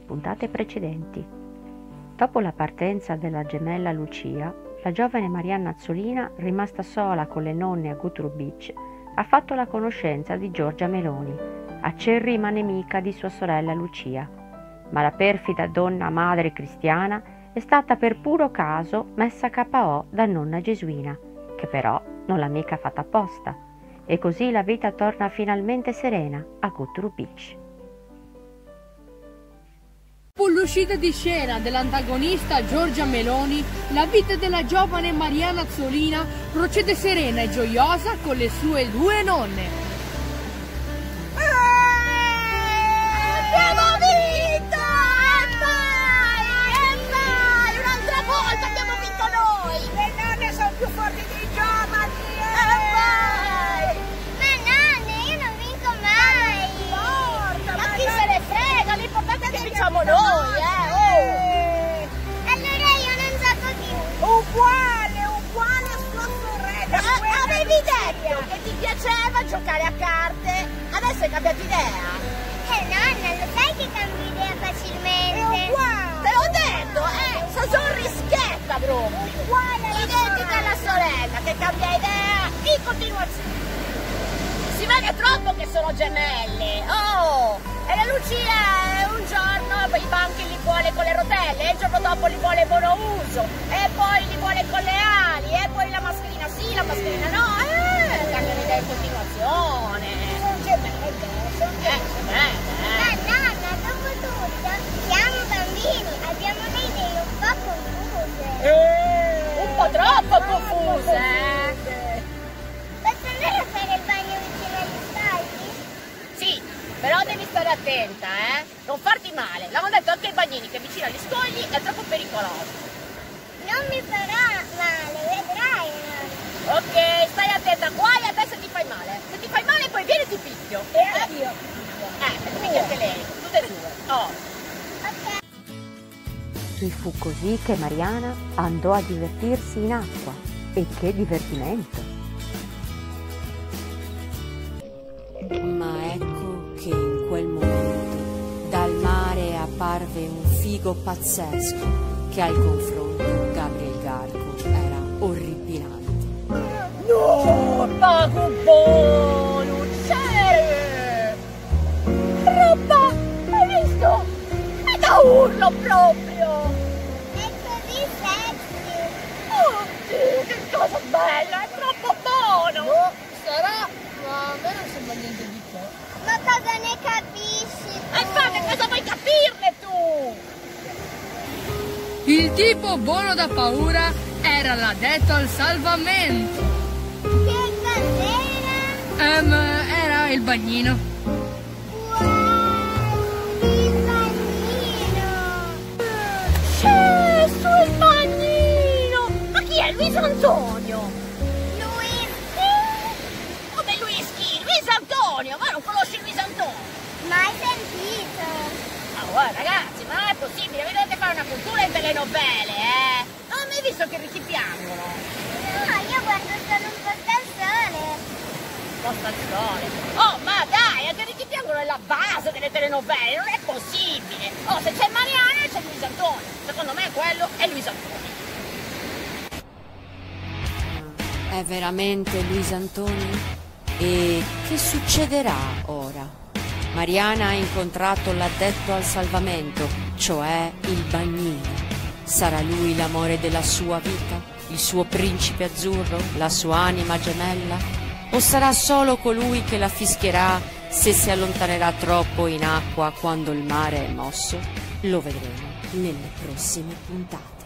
puntate precedenti. Dopo la partenza della gemella Lucia, la giovane Marianna Azzolina, rimasta sola con le nonne a Guthrie Beach, ha fatto la conoscenza di Giorgia Meloni, acerrima nemica di sua sorella Lucia. Ma la perfida donna madre cristiana è stata per puro caso messa a KO da nonna gesuina, che però non l'ha mica fatta apposta. E così la vita torna finalmente serena a Guthrie Beach. Dopo l'uscita di scena dell'antagonista Giorgia Meloni, la vita della giovane Mariana Zolina procede serena e gioiosa con le sue due nonne. Che ti piaceva giocare a carte! Adesso hai cambiato idea! Eh nonna, lo sai che cambio idea facilmente? Te l'ho detto, eh! Sei sorrischetta proprio! Uguale Identica alla sorella che cambia idea in continuazione! Si vede troppo che sono gemelle! Oh! E la Lucia eh, un giorno i banchi li vuole con le rotelle, e il giorno dopo li vuole monouso, e poi li vuole con le ali, però devi stare attenta, eh? Non farti male. L'hanno detto anche i bagnini che vicino agli scogli è troppo pericoloso. Non mi farà male, vedrai. Ok, stai attenta, guai a te se ti fai male. Se ti fai male poi vieni e ti picchio. E anch'io. Eh, ti picchio anche lei, tutte e due. Oh. Ok. E fu così che Mariana andò a divertirsi in acqua. E che divertimento! Apparve un figo pazzesco che al confronto Gabriel Garco era orripilante. No, pago buono, c'è! Roba, hai visto? È da urlo proprio! È così sexy. Oddio, che cosa bella, è troppo buono! Sarà, ma a me non sembra niente di che. Ma cosa ne capisci? E infatti, cosa vuoi capirne? Il tipo buono da paura era l'addetto al salvamento. Che cos'era? Ehm, era il bagnino. Wow, il bagnino. C'è sul bagnino! Ma chi è Luis Antonio? Luis, Come Luis chi? Luis Antonio! Ma non conosci Luis Antonio? mai sentito. Ma guarda ragazzi, ma non è possibile, vi dovete fare una cultura in telenovele, eh! Non hai mai visto che ricchi piangono? No, io guardo solo un po' dal sole. Posta al sole. Oh, ma dai, anche ricchi piangono è la base delle telenovele, non è possibile! Oh, se c'è Mariana c'è Luis Antonio. Secondo me quello è Luis Antonio. È veramente Luis Antonio? E che succederà ora? Mariana ha incontrato l'addetto al salvamento, cioè il bagnino. Sarà lui l'amore della sua vita? Il suo principe azzurro? La sua anima gemella? O sarà solo colui che la fischierà se si allontanerà troppo in acqua quando il mare è mosso? Lo vedremo nelle prossime puntate.